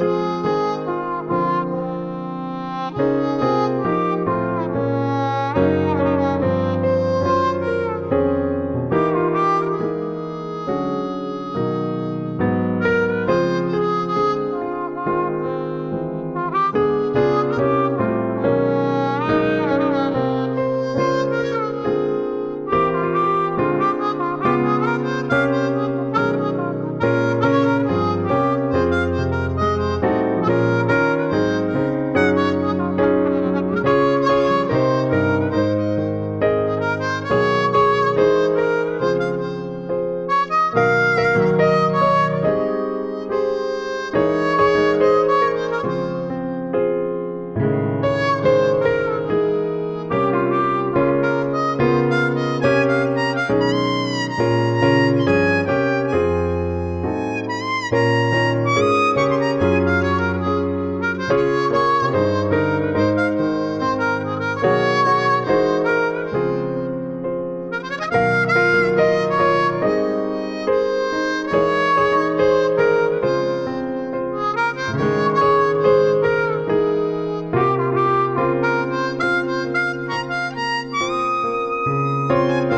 Bye. you